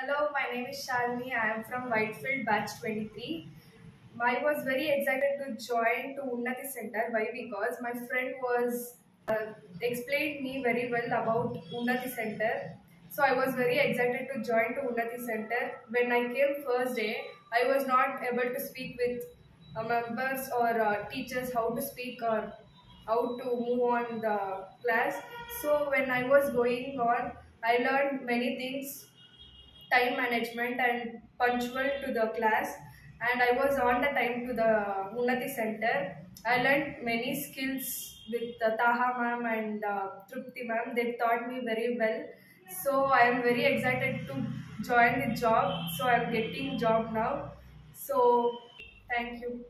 Hello, my name is Shalini. I am from Whitefield Batch 23. I was very excited to join to Unnati Center. Why? Because my friend was uh, explained me very well about Unnati Center. So I was very excited to join to Unnati Center. When I came first day, I was not able to speak with uh, members or uh, teachers how to speak or how to move on the class. So when I was going on, I learned many things time management and punctual to the class and I was on the time to the Unnati Center. I learned many skills with uh, Taha ma'am and uh, Trupti ma'am. They taught me very well. So I am very excited to join the job. So I am getting job now. So thank you.